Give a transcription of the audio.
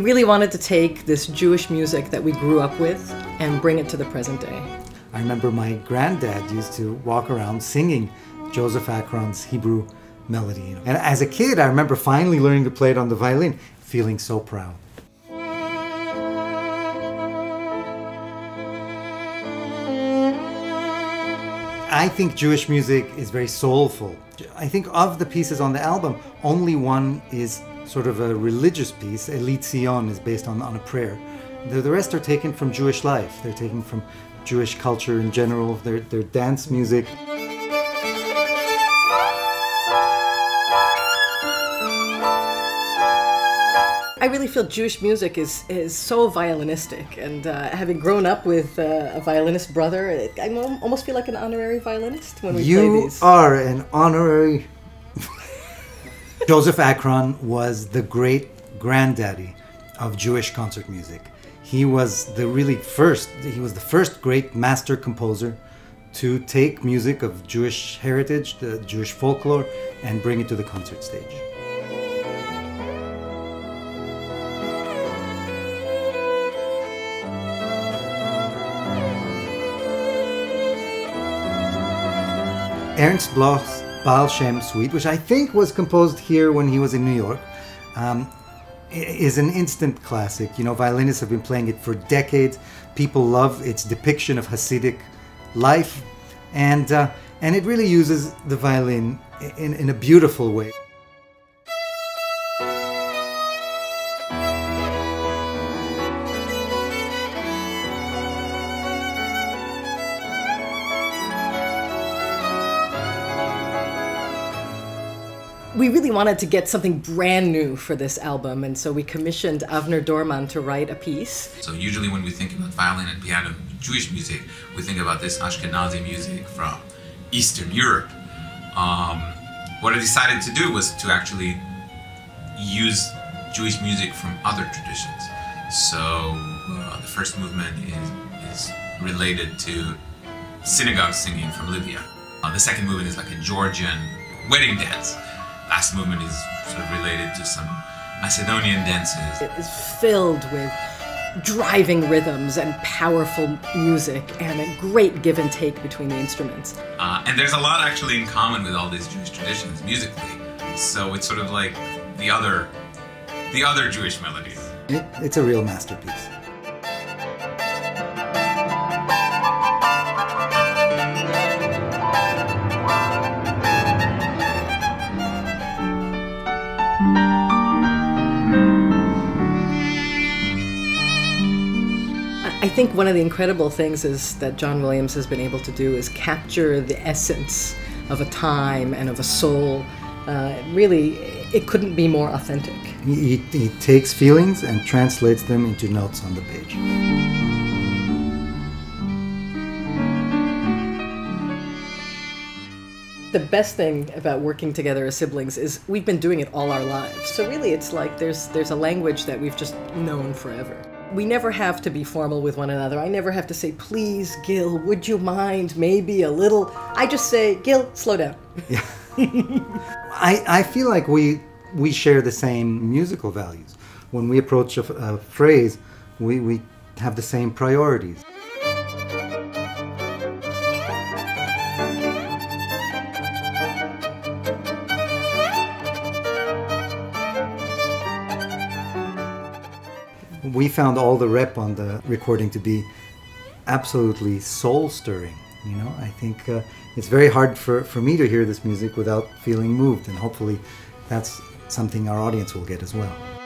Really wanted to take this Jewish music that we grew up with and bring it to the present day. I remember my granddad used to walk around singing Joseph Achron's Hebrew melody. And as a kid, I remember finally learning to play it on the violin, feeling so proud. I think Jewish music is very soulful. I think of the pieces on the album, only one is sort of a religious piece. Eli Zion is based on, on a prayer. The, the rest are taken from Jewish life. They're taken from Jewish culture in general, their, their dance music. I really feel Jewish music is, is so violinistic, and uh, having grown up with uh, a violinist brother, I almost feel like an honorary violinist when we you play these. You are an honorary. Joseph Achron was the great granddaddy of Jewish concert music. He was the really first. He was the first great master composer to take music of Jewish heritage, the Jewish folklore, and bring it to the concert stage. Ernst Bloch's Baal Shem Suite, which I think was composed here when he was in New York, um, is an instant classic. You know, violinists have been playing it for decades. People love its depiction of Hasidic life, and uh, and it really uses the violin in, in a beautiful way. We really wanted to get something brand new for this album, and so we commissioned Avner Dorman to write a piece. So usually when we think about violin and piano Jewish music, we think about this Ashkenazi music from Eastern Europe. Um, what I decided to do was to actually use Jewish music from other traditions. So uh, the first movement is, is related to synagogue singing from Libya. Uh, the second movement is like a Georgian wedding dance last movement is sort of related to some Macedonian dances. It is filled with driving rhythms and powerful music and a great give and take between the instruments. Uh, and there's a lot actually in common with all these Jewish traditions musically. So it's sort of like the other, the other Jewish melodies. It, it's a real masterpiece. I think one of the incredible things is that John Williams has been able to do is capture the essence of a time and of a soul. Uh, really, it couldn't be more authentic. He, he, takes feelings and translates them into notes on the page. The best thing about working together as siblings is we've been doing it all our lives. So really, it's like there's there's a language that we've just known forever we never have to be formal with one another. I never have to say, please, Gil, would you mind maybe a little? I just say, Gil, slow down. Yeah. I, I feel like we, we share the same musical values. When we approach a, a phrase, we, we have the same priorities. We found all the rep on the recording to be absolutely soul stirring. You know, I think uh, it's very hard for, for me to hear this music without feeling moved, and hopefully that's something our audience will get as well.